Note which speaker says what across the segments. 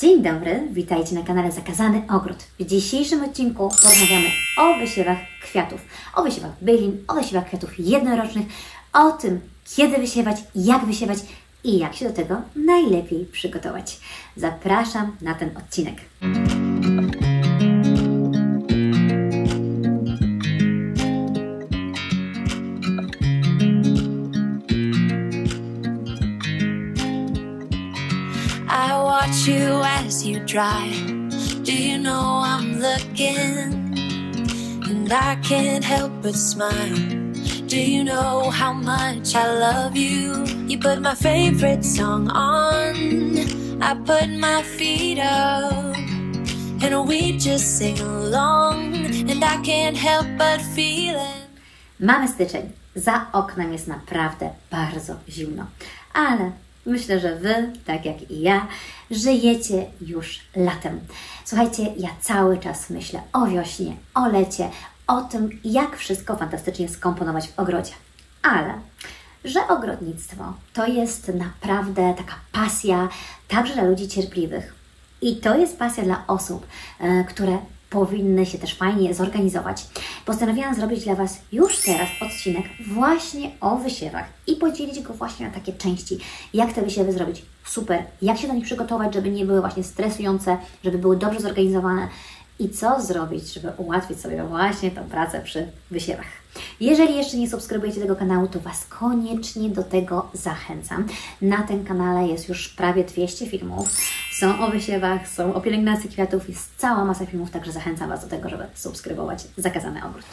Speaker 1: Dzień dobry, witajcie na kanale Zakazany Ogród. W dzisiejszym odcinku porozmawiamy o wysiewach kwiatów, o wysiewach bylin, o wysiewach kwiatów jednorocznych, o tym, kiedy wysiewać, jak wysiewać i jak się do tego najlepiej przygotować. Zapraszam na ten odcinek.
Speaker 2: Drive. Do you know I'm looking? And I can't help but smile. Do you know how much I love you? You put my favorite song on. I put my feet up. And we just sing along. And I can't help but feel it.
Speaker 1: Mamy styczeń. Za oknem jest naprawdę bardzo zimno. Ale myślę, że Wy, tak jak i ja, żyjecie już latem. Słuchajcie, ja cały czas myślę o wiośnie, o lecie, o tym, jak wszystko fantastycznie skomponować w ogrodzie. Ale że ogrodnictwo to jest naprawdę taka pasja także dla ludzi cierpliwych. I to jest pasja dla osób, e, które powinny się też fajnie zorganizować. Postanowiłam zrobić dla Was już teraz odcinek właśnie o wysiewach i podzielić go właśnie na takie części. Jak te wysiewy zrobić super, jak się do nich przygotować, żeby nie były właśnie stresujące, żeby były dobrze zorganizowane i co zrobić, żeby ułatwić sobie właśnie tą pracę przy wysiewach. Jeżeli jeszcze nie subskrybujecie tego kanału, to Was koniecznie do tego zachęcam. Na tym kanale jest już prawie 200 filmów. Są o wysiewach, są o pielęgnacji kwiatów, jest cała masa filmów, także zachęcam Was do tego, żeby subskrybować Zakazany Ogród.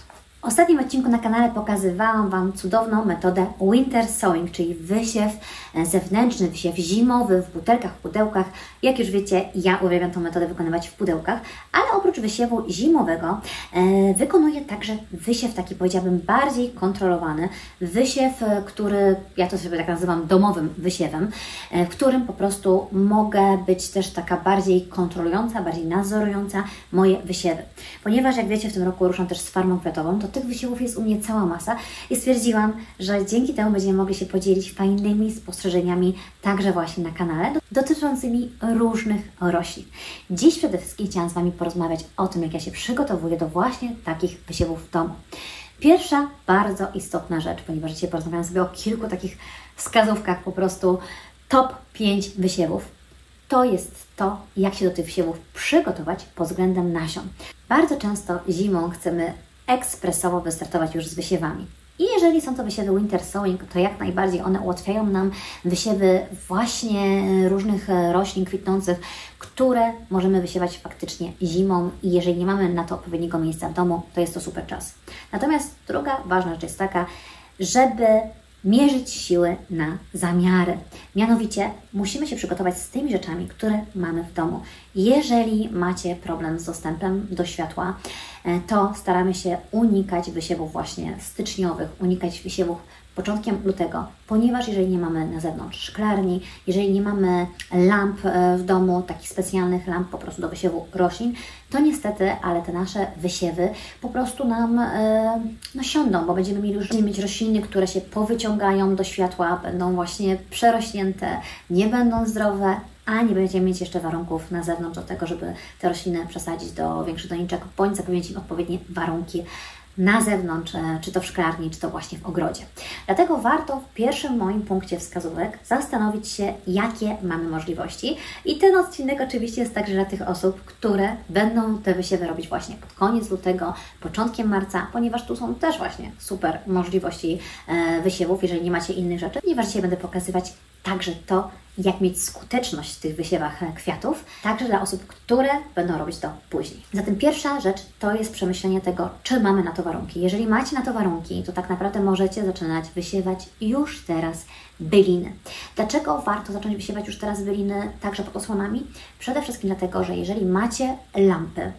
Speaker 1: W ostatnim odcinku na kanale pokazywałam Wam cudowną metodę winter sowing, czyli wysiew e, zewnętrzny, wysiew zimowy w butelkach, w pudełkach. Jak już wiecie, ja uwielbiam tę metodę wykonywać w pudełkach, ale oprócz wysiewu zimowego e, wykonuję także wysiew taki powiedziałabym bardziej kontrolowany. Wysiew, e, który ja to sobie tak nazywam domowym wysiewem, e, w którym po prostu mogę być też taka bardziej kontrolująca, bardziej nadzorująca moje wysiewy. Ponieważ jak wiecie, w tym roku ruszam też z farmą kwiatową, to tych wysiłków jest u mnie cała masa i stwierdziłam, że dzięki temu będziemy mogli się podzielić fajnymi spostrzeżeniami także właśnie na kanale dotyczącymi różnych roślin. Dziś przede wszystkim chciałam z Wami porozmawiać o tym, jak ja się przygotowuję do właśnie takich wysiewów w domu. Pierwsza bardzo istotna rzecz, ponieważ dzisiaj porozmawiałam sobie o kilku takich wskazówkach, po prostu top 5 wysiewów, to jest to, jak się do tych wysiewów przygotować pod względem nasion. Bardzo często zimą chcemy ekspresowo wystartować już z wysiewami. I jeżeli są to wysiewy winter sowing, to jak najbardziej one ułatwiają nam wysiewy właśnie różnych roślin kwitnących, które możemy wysiewać faktycznie zimą i jeżeli nie mamy na to odpowiedniego miejsca w domu, to jest to super czas. Natomiast druga ważna rzecz jest taka, żeby mierzyć siły na zamiary. Mianowicie musimy się przygotować z tymi rzeczami, które mamy w domu. Jeżeli macie problem z dostępem do światła, e, to staramy się unikać wysiewów właśnie styczniowych, unikać wysiewów początkiem lutego, ponieważ jeżeli nie mamy na zewnątrz szklarni, jeżeli nie mamy lamp e, w domu, takich specjalnych lamp po prostu do wysiewu roślin, to niestety, ale te nasze wysiewy po prostu nam e, no, siądą, bo będziemy mieli już mieć rośliny, które się powyciągają do światła, będą właśnie przerośnięte, nie będą zdrowe, a nie będziemy mieć jeszcze warunków na zewnątrz do tego, żeby te rośliny przesadzić do większych doniczek, bądź zapewnić im odpowiednie warunki na zewnątrz, e, czy to w szklarni, czy to właśnie w ogrodzie. Dlatego warto w pierwszym moim punkcie wskazówek zastanowić się, jakie mamy możliwości. I ten odcinek oczywiście jest także dla tych osób, które będą te wysiewy robić właśnie pod koniec lutego, początkiem marca, ponieważ tu są też właśnie super możliwości e, wysiewów, jeżeli nie macie innych rzeczy, ponieważ dzisiaj będę pokazywać także to, jak mieć skuteczność w tych wysiewach e, kwiatów, także dla osób, które będą robić to później. Zatem pierwsza rzecz to jest przemyślenie tego, czy mamy na to warunki. Jeżeli macie na to warunki, to tak naprawdę możecie zaczynać wysiewać już teraz byliny. Dlaczego warto zacząć wysiewać już teraz byliny także pod osłonami? Przede wszystkim dlatego, że jeżeli macie lampy,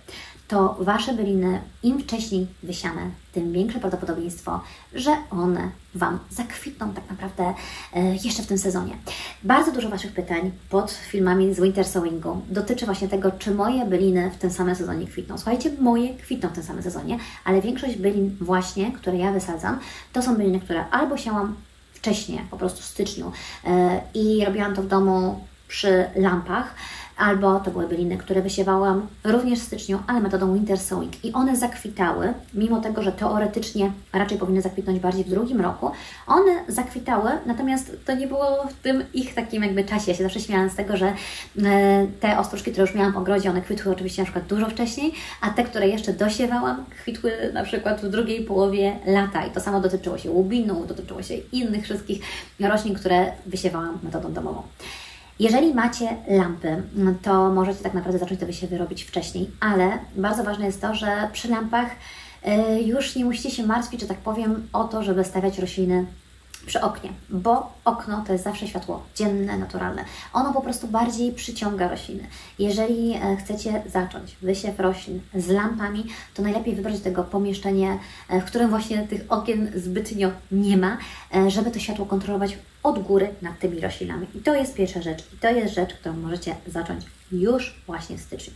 Speaker 1: to Wasze byliny im wcześniej wysiane, tym większe prawdopodobieństwo, że one Wam zakwitną tak naprawdę e, jeszcze w tym sezonie. Bardzo dużo Waszych pytań pod filmami z Winter Sowingu dotyczy właśnie tego, czy moje byliny w tym samym sezonie kwitną. Słuchajcie, moje kwitną w tym samym sezonie, ale większość bylin właśnie, które ja wysadzam, to są byliny, które albo siałam wcześniej, po prostu w styczniu e, i robiłam to w domu przy lampach, albo to były byliny, które wysiewałam również w styczniu, ale metodą winter sowing i one zakwitały, mimo tego, że teoretycznie raczej powinny zakwitnąć bardziej w drugim roku, one zakwitały, natomiast to nie było w tym ich takim jakby czasie. Ja się zawsze śmiałam z tego, że e, te ostróżki, które już miałam w ogrodzie, one kwitły oczywiście na przykład dużo wcześniej, a te, które jeszcze dosiewałam, kwitły na przykład w drugiej połowie lata i to samo dotyczyło się łubinów, dotyczyło się innych wszystkich roślin, które wysiewałam metodą domową. Jeżeli macie lampy, to możecie tak naprawdę zacząć te wysiewy robić wcześniej, ale bardzo ważne jest to, że przy lampach y, już nie musicie się martwić, że tak powiem, o to, żeby stawiać rośliny przy oknie, bo okno to jest zawsze światło dzienne, naturalne. Ono po prostu bardziej przyciąga rośliny. Jeżeli e, chcecie zacząć wysiew roślin z lampami, to najlepiej wybrać tego pomieszczenie, e, w którym właśnie tych okien zbytnio nie ma, e, żeby to światło kontrolować od góry nad tymi roślinami. I to jest pierwsza rzecz. I to jest rzecz, którą możecie zacząć już właśnie w styczniu.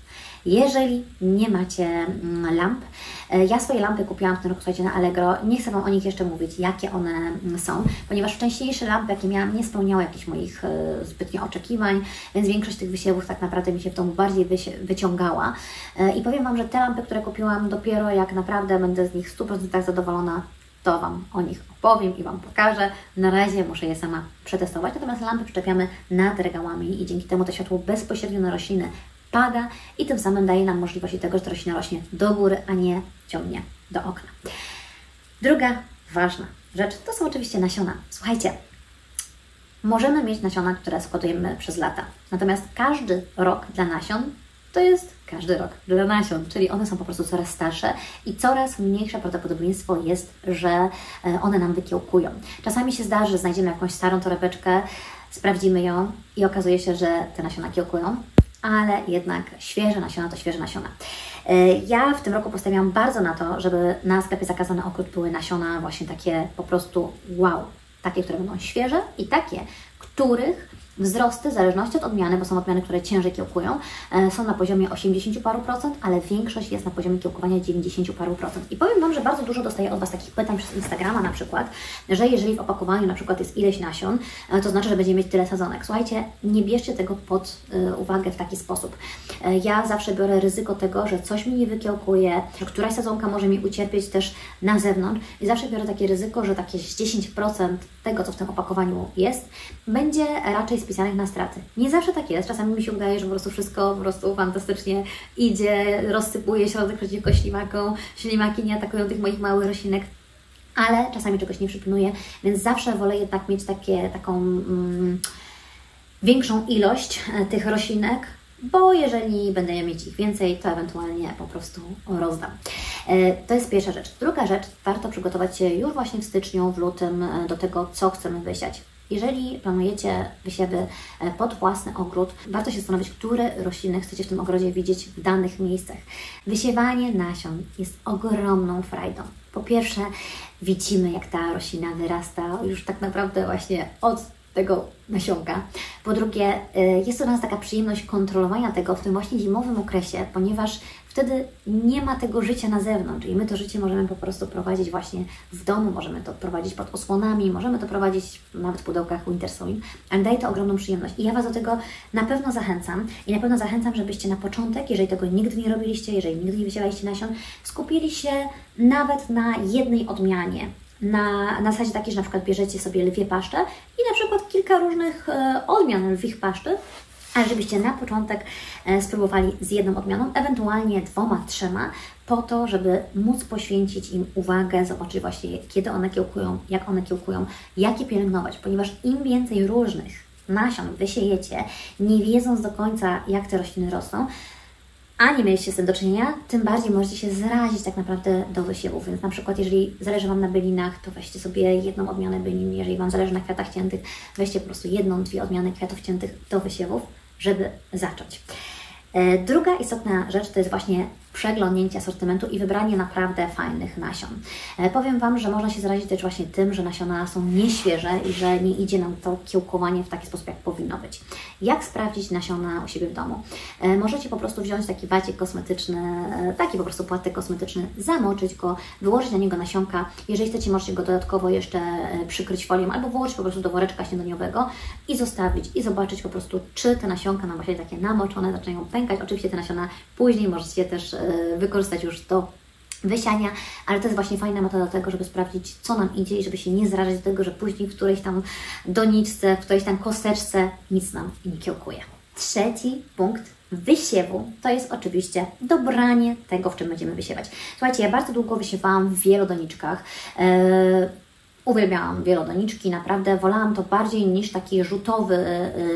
Speaker 1: Jeżeli nie macie mm, lamp, e, ja swoje lampy kupiłam w tym roku, słuchajcie, na Allegro. Nie chcę Wam o nich jeszcze mówić, jakie one mm, są, ponieważ wcześniejsze lampy, jakie miałam, nie spełniały jakichś moich e, zbytnio oczekiwań, więc większość tych wysiewów tak naprawdę mi się w domu bardziej wyciągała. E, I powiem Wam, że te lampy, które kupiłam, dopiero jak naprawdę będę z nich w 100% zadowolona, to Wam o nich opowiem i Wam pokażę. Na razie muszę je sama przetestować, natomiast lampy przyczepiamy nad regałami i dzięki temu to światło bezpośrednio na rośliny pada i tym samym daje nam możliwość tego, że ta roślina rośnie do góry, a nie ciągnie do okna. Druga ważna rzecz to są oczywiście nasiona. Słuchajcie, możemy mieć nasiona, które składujemy przez lata, natomiast każdy rok dla nasion to jest każdy rok dla nasion, czyli one są po prostu coraz starsze i coraz mniejsze prawdopodobieństwo jest, że e, one nam wykiełkują. Czasami się zdarzy, że znajdziemy jakąś starą torebeczkę, sprawdzimy ją i okazuje się, że te nasiona kiełkują, ale jednak świeże nasiona to świeże nasiona. E, ja w tym roku postawiłam bardzo na to, żeby na sklepie zakazane ogród były nasiona właśnie takie po prostu wow, takie, które będą świeże i takie, których Wzrosty, w zależności od odmiany, bo są odmiany, które ciężej kiełkują, e, są na poziomie 80 paru procent, ale większość jest na poziomie kiełkowania 90 paru procent. I powiem Wam, że bardzo dużo dostaję od Was takich pytań przez Instagrama na przykład, że jeżeli w opakowaniu na przykład jest ileś nasion, e, to znaczy, że będziemy mieć tyle sadzonek. Słuchajcie, nie bierzcie tego pod e, uwagę w taki sposób. Ja zawsze biorę ryzyko tego, że coś mi nie wykiełkuje, że któraś sadzonka może mi ucierpieć też na zewnątrz i zawsze biorę takie ryzyko, że takie 10% tego, co w tym opakowaniu jest, będzie raczej spisanych na straty. Nie zawsze tak jest. Czasami mi się wydaje, że po prostu wszystko po prostu fantastycznie idzie, rozsypuje środek przeciwko ślimakom, ślimaki nie atakują tych moich małych roślinek, ale czasami czegoś nie przypilnuję, więc zawsze wolę jednak mieć takie, taką mm, większą ilość e, tych roślinek, bo jeżeli będę mieć ich więcej, to ewentualnie po prostu rozdam. E, to jest pierwsza rzecz. Druga rzecz, warto przygotować się już właśnie w styczniu, w lutym e, do tego, co chcemy wysiać. Jeżeli planujecie wysiewy e, pod własny ogród, warto się zastanowić, które rośliny chcecie w tym ogrodzie widzieć w danych miejscach. Wysiewanie nasion jest ogromną frajdą. Po pierwsze, widzimy, jak ta roślina wyrasta już tak naprawdę właśnie od tego nasionka. Po drugie, y, jest to dla nas taka przyjemność kontrolowania tego w tym właśnie zimowym okresie, ponieważ wtedy nie ma tego życia na zewnątrz i my to życie możemy po prostu prowadzić właśnie w domu, możemy to prowadzić pod osłonami, możemy to prowadzić nawet w pudełkach Winter Sowing, ale daje to ogromną przyjemność. I ja Was do tego na pewno zachęcam i na pewno zachęcam, żebyście na początek, jeżeli tego nigdy nie robiliście, jeżeli nigdy nie wysiewaliście nasion, skupili się nawet na jednej odmianie, na, na zasadzie takiej, że na przykład bierzecie sobie lwie paszczę i na przykład kilka różnych e, odmian lwich paszczy, ale żebyście na początek e, spróbowali z jedną odmianą, ewentualnie dwoma, trzema, po to, żeby móc poświęcić im uwagę, zobaczyć właśnie, kiedy one kiełkują, jak one kiełkują, jak je pielęgnować, ponieważ im więcej różnych nasion wysiejecie, nie wiedząc do końca, jak te rośliny rosną, ani mieliście z tym do czynienia, tym bardziej możecie się zrazić tak naprawdę do wysiewów. Więc na przykład, jeżeli zależy Wam na bylinach, to weźcie sobie jedną odmianę bylin. Jeżeli Wam zależy na kwiatach ciętych, weźcie po prostu jedną, dwie odmiany kwiatów ciętych do wysiewów, żeby zacząć. E, druga istotna rzecz to jest właśnie przeglądnięcie asortymentu i wybranie naprawdę fajnych nasion. E, powiem Wam, że można się zarazić też właśnie tym, że nasiona są nieświeże i że nie idzie nam to kiełkowanie w taki sposób, jak powinno być. Jak sprawdzić nasiona u siebie w domu? E, możecie po prostu wziąć taki wacik kosmetyczny, e, taki po prostu płatek kosmetyczny, zamoczyć go, wyłożyć na niego nasionka. Jeżeli chcecie, możecie go dodatkowo jeszcze przykryć folią albo włożyć po prostu do woreczka śniadaniowego i zostawić i zobaczyć po prostu, czy te nasionka nam właśnie takie namoczone zaczynają pękać. Oczywiście te nasiona później możecie też wykorzystać już do wysiania, ale to jest właśnie fajna metoda do tego, żeby sprawdzić, co nam idzie i żeby się nie zrażać do tego, że później w którejś tam doniczce, w którejś tam kosteczce nic nam nie kiełkuje. Trzeci punkt wysiewu to jest oczywiście dobranie tego, w czym będziemy wysiewać. Słuchajcie, ja bardzo długo wysiewałam w wielodoniczkach. Yy, Uwielbiałam wielodoniczki, naprawdę wolałam to bardziej niż taki rzutowy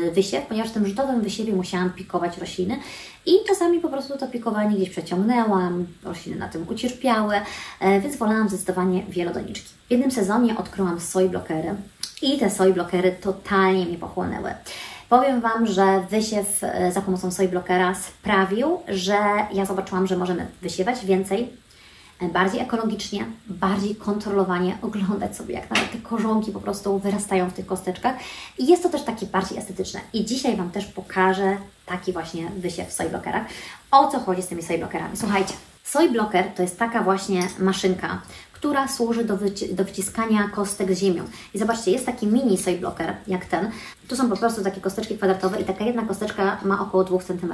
Speaker 1: y, wysiew, ponieważ w tym rzutowym wysiewie musiałam pikować rośliny i czasami po prostu to pikowanie gdzieś przeciągnęłam, rośliny na tym ucierpiały, e, więc wolałam zdecydowanie wielodoniczki. W jednym sezonie odkryłam soy blokery i te soy blokery totalnie mnie pochłonęły. Powiem Wam, że wysiew e, za pomocą soy blokera sprawił, że ja zobaczyłam, że możemy wysiewać więcej bardziej ekologicznie, bardziej kontrolowanie, oglądać sobie, jak nawet te korzonki po prostu wyrastają w tych kosteczkach. I jest to też takie bardziej estetyczne. I dzisiaj Wam też pokażę taki właśnie wysiew w soyblockerach. O co chodzi z tymi soyblockerami? Słuchajcie, Soy to jest taka właśnie maszynka, która służy do, do wyciskania kostek z ziemią. I zobaczcie, jest taki mini soy blocker, jak ten. Tu są po prostu takie kosteczki kwadratowe i taka jedna kosteczka ma około 2 cm.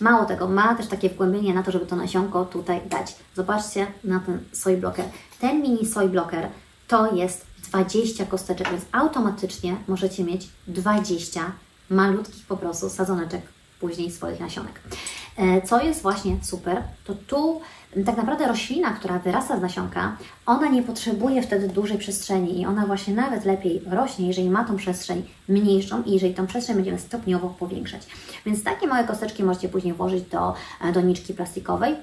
Speaker 1: Mało tego, ma też takie wgłębienie na to, żeby to nasionko tutaj dać. Zobaczcie na ten soy blocker. Ten mini soy blocker to jest 20 kosteczek, więc automatycznie możecie mieć 20 malutkich po prostu sadzoneczek później swoich nasionek. E, co jest właśnie super, to tu tak naprawdę roślina, która wyrasta z nasionka, ona nie potrzebuje wtedy dużej przestrzeni i ona właśnie nawet lepiej rośnie, jeżeli ma tą przestrzeń mniejszą i jeżeli tą przestrzeń będziemy stopniowo powiększać. Więc takie małe kosteczki możecie później włożyć do e, doniczki plastikowej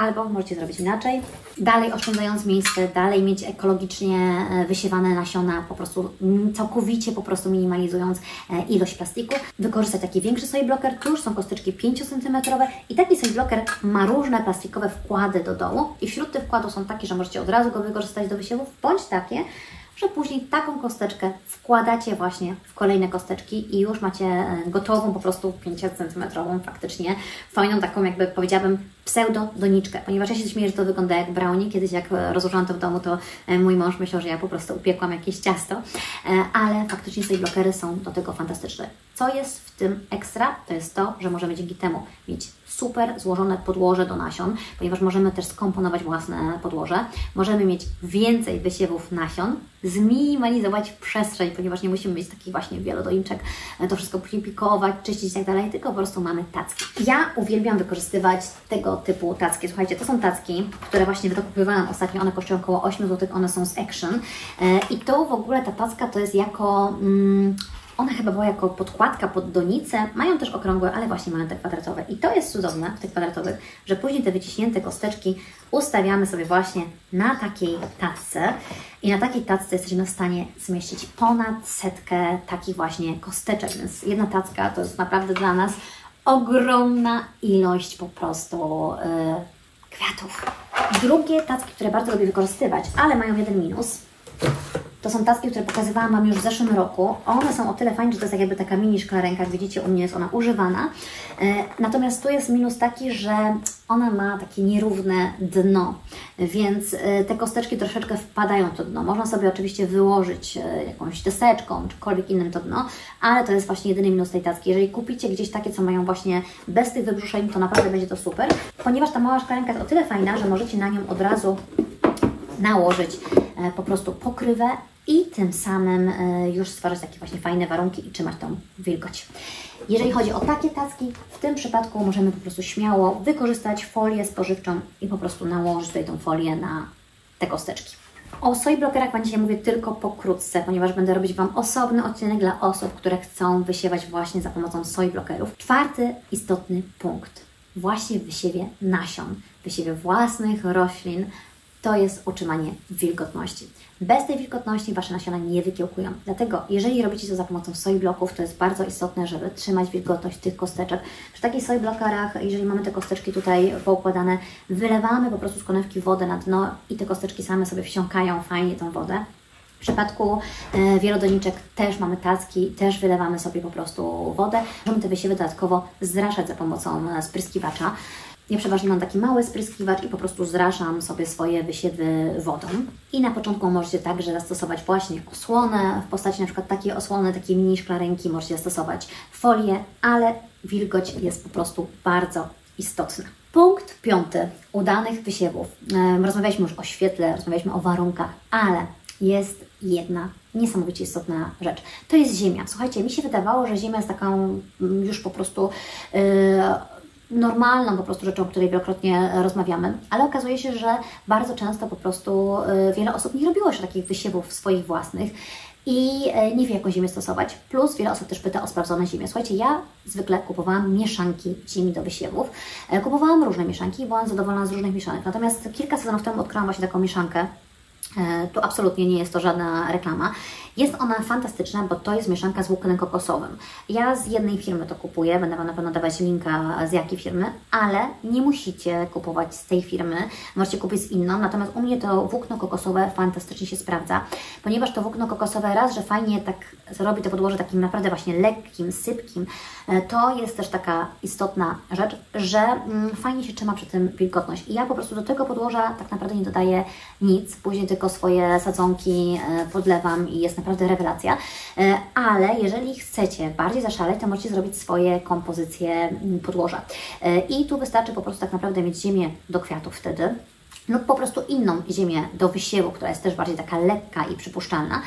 Speaker 1: albo możecie zrobić inaczej. Dalej oszczędzając miejsce, dalej mieć ekologicznie e, wysiewane nasiona, po prostu całkowicie po prostu minimalizując e, ilość plastiku. Wykorzystać taki większy soy blocker, tu już są kosteczki 5 cm i taki soy blocker ma różne plastikowe wkłady do dołu i wśród tych wkładów są takie, że możecie od razu go wykorzystać do wysiewów, bądź takie, że później taką kosteczkę wkładacie właśnie w kolejne kosteczki i już macie e, gotową po prostu 5 cm faktycznie, fajną taką jakby powiedziałabym pseudo-doniczkę, ponieważ ja się śmieję, że to wygląda jak brownie. Kiedyś jak rozłożyłam to w domu, to e, mój mąż myślał, że ja po prostu upiekłam jakieś ciasto, e, ale faktycznie tej blokery są do tego fantastyczne. Co jest w tym ekstra? To jest to, że możemy dzięki temu mieć super złożone podłoże do nasion, ponieważ możemy też skomponować własne podłoże. Możemy mieć więcej wysiewów nasion, zminimalizować przestrzeń, ponieważ nie musimy mieć takich właśnie wielodojniczek, e, to wszystko pikować, czyścić i tak dalej, tylko po prostu mamy tacki. Ja uwielbiam wykorzystywać tego typu tacki. Słuchajcie, to są tacki, które właśnie wydokupywałam ostatnio, one kosztują około 8 zł, one są z Action e, i to w ogóle ta tacka to jest jako... Mm, ona chyba była jako podkładka pod donicę. Mają też okrągłe, ale właśnie mają te kwadratowe. I to jest cudowne w tych kwadratowych, że później te wyciśnięte kosteczki ustawiamy sobie właśnie na takiej tacce. I na takiej tacce jesteśmy w stanie zmieścić ponad setkę takich właśnie kosteczek. Więc jedna tacka to jest naprawdę dla nas ogromna ilość po prostu yy, kwiatów. Drugie tacki, które bardzo lubię wykorzystywać, ale mają jeden minus to są taski, które pokazywałam Wam już w zeszłym roku. One są o tyle fajne, że to jest jakby taka mini szklarenka, jak widzicie u mnie jest ona używana. E, natomiast tu jest minus taki, że ona ma takie nierówne dno, więc e, te kosteczki troszeczkę wpadają w to dno. Można sobie oczywiście wyłożyć e, jakąś deseczką, czykolwiek innym to dno, ale to jest właśnie jedyny minus tej tacki. Jeżeli kupicie gdzieś takie, co mają właśnie bez tych wybrzuszeń, to naprawdę będzie to super, ponieważ ta mała szklarenka jest o tyle fajna, że możecie na nią od razu nałożyć po prostu pokrywę i tym samym e, już stworzyć takie właśnie fajne warunki i trzymać tą wilgoć. Jeżeli chodzi o takie tacki, w tym przypadku możemy po prostu śmiało wykorzystać folię spożywczą i po prostu nałożyć tutaj tą folię na te kosteczki. O soy blokerach Wam dzisiaj mówię tylko pokrótce, ponieważ będę robić Wam osobny odcinek dla osób, które chcą wysiewać właśnie za pomocą soy blokerów. Czwarty istotny punkt. Właśnie wysiewie nasion, wysiewie własnych roślin, to jest utrzymanie wilgotności. Bez tej wilgotności Wasze nasiona nie wykiełkują. Dlatego, jeżeli robicie to za pomocą soi bloków, to jest bardzo istotne, żeby trzymać wilgotność tych kosteczek. Przy takich soi blokarach, jeżeli mamy te kosteczki tutaj poukładane, wylewamy po prostu z konewki wodę na dno i te kosteczki same sobie wsiąkają fajnie tą wodę. W przypadku e, wielodoniczek też mamy tacki, też wylewamy sobie po prostu wodę. Możemy te wysiewy dodatkowo zraszać za pomocą e, spryskiwacza. Ja przeważnie mam taki mały spryskiwacz i po prostu zraszam sobie swoje wysiewy wodą. I na początku możecie także zastosować właśnie osłonę, w postaci na przykład takiej osłony, takiej mini szklarenki, możecie zastosować folię, ale wilgoć jest po prostu bardzo istotna. Punkt piąty. Udanych wysiewów. Rozmawialiśmy już o świetle, rozmawialiśmy o warunkach, ale jest jedna niesamowicie istotna rzecz. To jest ziemia. Słuchajcie, mi się wydawało, że ziemia jest taką mm, już po prostu yy, normalną po prostu rzeczą, o której wielokrotnie rozmawiamy, ale okazuje się, że bardzo często po prostu yy, wiele osób nie robiło jeszcze takich wysiewów swoich własnych i yy, nie wie, jaką ziemię stosować. Plus wiele osób też pyta o sprawdzone ziemię. Słuchajcie, ja zwykle kupowałam mieszanki ziemi do wysiewów. E, kupowałam różne mieszanki i byłam zadowolona z różnych mieszanek. Natomiast kilka sezonów temu odkryłam właśnie taką mieszankę, E, tu absolutnie nie jest to żadna reklama. Jest ona fantastyczna, bo to jest mieszanka z włóknem kokosowym. Ja z jednej firmy to kupuję, będę Wam na pewno dawać linka z jakiej firmy, ale nie musicie kupować z tej firmy, możecie kupić z inną, natomiast u mnie to włókno kokosowe fantastycznie się sprawdza, ponieważ to włókno kokosowe raz, że fajnie tak zrobi to podłoże takim naprawdę właśnie lekkim, sypkim, e, to jest też taka istotna rzecz, że mm, fajnie się trzyma przy tym wilgotność. I ja po prostu do tego podłoża tak naprawdę nie dodaję nic, później tylko swoje sadzonki e, podlewam i jest rewelacja. E, ale jeżeli chcecie bardziej zaszaleć, to możecie zrobić swoje kompozycje mm, podłoża. I tu wystarczy po prostu tak naprawdę mieć ziemię do kwiatów wtedy lub po prostu inną ziemię do wysiewu, która jest też bardziej taka lekka i przypuszczalna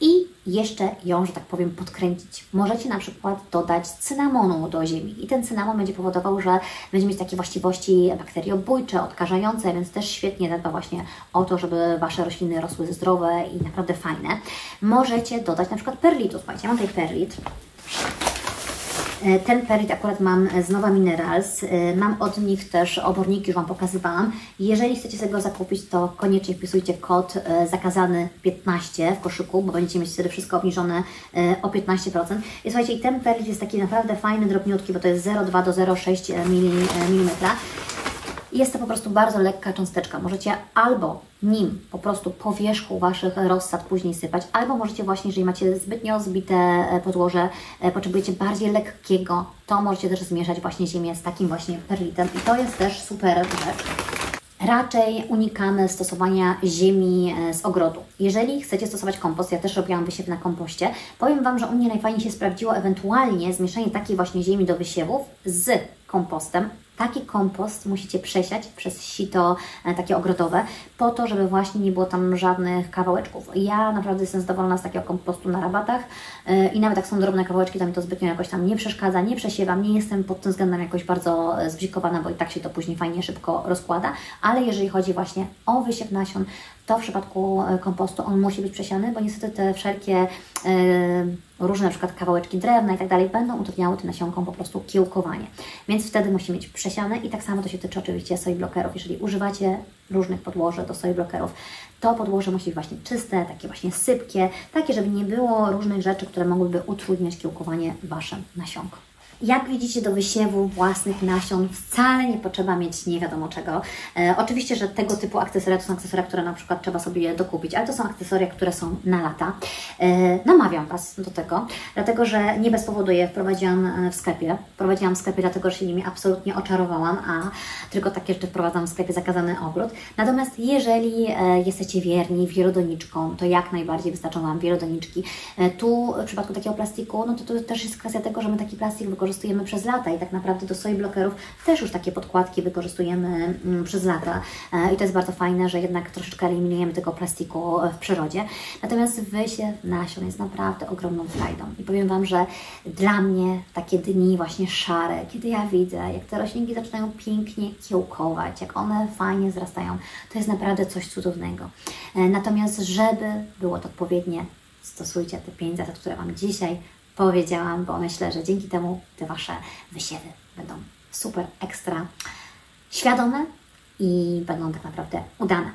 Speaker 1: i jeszcze ją, że tak powiem, podkręcić. Możecie na przykład dodać cynamonu do ziemi i ten cynamon będzie powodował, że będzie mieć takie właściwości bakteriobójcze, odkażające, więc też świetnie zadba właśnie o to, żeby Wasze rośliny rosły zdrowe i naprawdę fajne. Możecie dodać na przykład perlitu. Słuchajcie, ja mam tutaj perlit. E, ten perit akurat mam z Nowa Minerals. E, mam od nich też oborniki, już Wam pokazywałam. Jeżeli chcecie sobie go zakupić, to koniecznie wpisujcie kod e, zakazany 15 w koszyku, bo będziecie mieć wtedy wszystko obniżone o 15%. I słuchajcie, ten perit jest taki naprawdę fajny, drobniutki, bo to jest 0,2 do 0,6 mm. Jest to po prostu bardzo lekka cząsteczka. Możecie albo nim po prostu po wierzchu Waszych rozsad później sypać, albo możecie właśnie, jeżeli macie zbytnio zbite e, podłoże, e, potrzebujecie bardziej lekkiego, to możecie też zmieszać właśnie ziemię z takim właśnie perlitem i to jest też super rzecz. Raczej unikamy stosowania ziemi e, z ogrodu. Jeżeli chcecie stosować kompost, ja też robiłam wysiew na kompoście, powiem Wam, że u mnie najfajniej się sprawdziło ewentualnie zmieszanie takiej właśnie ziemi do wysiewów z kompostem, Taki kompost musicie przesiać przez sito e, takie ogrodowe, po to, żeby właśnie nie było tam żadnych kawałeczków. Ja naprawdę jestem zadowolona z takiego kompostu na rabatach e, i nawet jak są drobne kawałeczki, to mi to zbytnio jakoś tam nie przeszkadza, nie przesiewam, nie jestem pod tym względem jakoś bardzo e, zbzikowana, bo i tak się to później fajnie, szybko rozkłada, ale jeżeli chodzi właśnie o wysiew nasion, to w przypadku kompostu on musi być przesiany, bo niestety te wszelkie różne na przykład kawałeczki drewna i tak dalej będą utrudniały tym nasionkom po prostu kiełkowanie. Więc wtedy musi mieć przesiane i tak samo to się tyczy oczywiście soi blokerów. Jeżeli używacie różnych podłoży do soi blokerów, to podłoże musi być właśnie czyste, takie właśnie sypkie, takie, żeby nie było różnych rzeczy, które mogłyby utrudniać kiełkowanie Waszym nasionkom. Jak widzicie, do wysiewu własnych nasion wcale nie potrzeba mieć nie wiadomo czego. E, oczywiście, że tego typu akcesoria to są akcesoria, które na przykład trzeba sobie dokupić, ale to są akcesoria, które są na lata. E, namawiam Was do tego, dlatego że nie bez powodu je wprowadziłam e, w sklepie. Wprowadziłam w sklepie, dlatego że się nimi absolutnie oczarowałam, a tylko takie rzeczy wprowadzam w sklepie zakazany ogród. Natomiast jeżeli e, jesteście wierni wielodoniczką, to jak najbardziej wystarczą Wam wielodoniczki. E, tu w przypadku takiego plastiku, no to, to też jest kwestia tego, że my taki plastik wykorzystujemy przez lata i tak naprawdę do soi blokerów też już takie podkładki wykorzystujemy mm, przez lata e, i to jest bardzo fajne, że jednak troszeczkę eliminujemy tego plastiku e, w przyrodzie. Natomiast wysiew nasion jest naprawdę ogromną frajdą i powiem Wam, że dla mnie takie dni właśnie szare, kiedy ja widzę, jak te roślinki zaczynają pięknie kiełkować, jak one fajnie wzrastają, to jest naprawdę coś cudownego. E, natomiast żeby było to odpowiednie, stosujcie te 5 zasad, które Wam dzisiaj powiedziałam, bo myślę, że dzięki temu te Wasze wysiewy będą super ekstra świadome i będą tak naprawdę udane.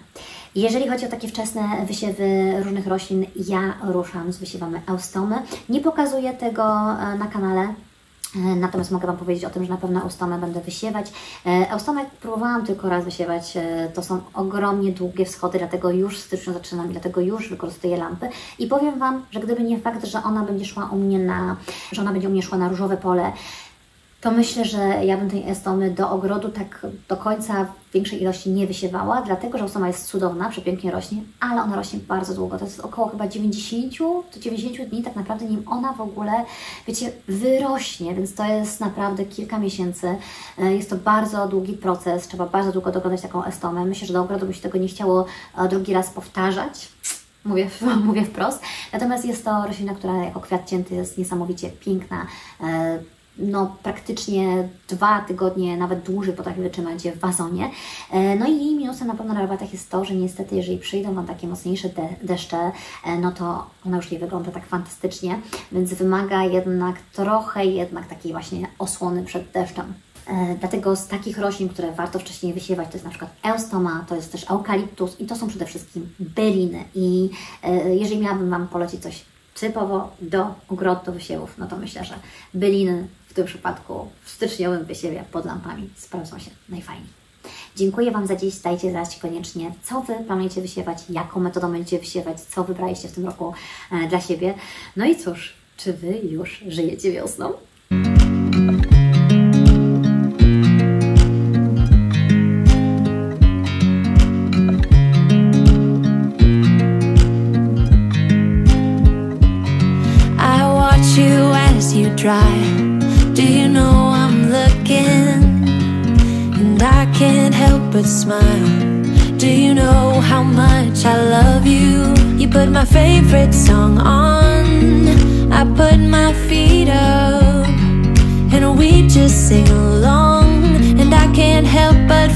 Speaker 1: Jeżeli chodzi o takie wczesne wysiewy różnych roślin, ja ruszam z wysiewami eustomy. Nie pokazuję tego e, na kanale, Natomiast mogę Wam powiedzieć o tym, że na pewno eustomę będę wysiewać. E, Eustomę próbowałam tylko raz wysiewać. E, To są ogromnie długie wschody, dlatego już w styczniu zaczynam i dlatego już wykorzystuję lampy. I powiem Wam, że gdyby nie fakt, że ona będzie szła u mnie na, że ona będzie u mnie szła na różowe pole, to myślę, że ja bym tej estomy do ogrodu tak do końca w większej ilości nie wysiewała, dlatego że estoma jest cudowna, przepięknie rośnie, ale ona rośnie bardzo długo. To jest około chyba 90 do 90 dni tak naprawdę, nim ona w ogóle, wiecie, wyrośnie, więc to jest naprawdę kilka miesięcy. E, Jest to bardzo długi proces, trzeba bardzo długo doglądać taką estomę. Myślę, że do ogrodu by się tego nie chciało e, drugi raz powtarzać. Mówię, mówię wprost. Natomiast jest to roślina, która jako kwiat cięty jest niesamowicie piękna. No, praktycznie dwa tygodnie, nawet dłużej potrafi wytrzymać w wazonie. E, No i jej minusem na pewno na rabatach jest to, że niestety, jeżeli przyjdą Wam takie mocniejsze de deszcze, e, no to ona już nie wygląda tak fantastycznie, więc wymaga jednak trochę jednak takiej właśnie osłony przed deszczem. E, Dlatego z takich roślin, które warto wcześniej wysiewać, to jest na przykład eustoma, to jest też eukaliptus i to są przede wszystkim byliny. I jeżeli miałabym Wam polecić coś typowo do ogrodu, do wysiewów, no to myślę, że byliny w tym przypadku w styczniowym wysiewie pod lampami sprawdzą się najfajniej. Dziękuję Wam za dziś. Dajcie znać koniecznie, co Wy planujecie wysiewać, jaką metodą będziecie wysiewać, co wybraliście w tym roku e, dla siebie. No i cóż, czy Wy już żyjecie wiosną?
Speaker 2: I watch you as you dry. But smile. Do you know how much I love you? You put my favorite song on. I put my feet up. And we just sing along. And I can't help but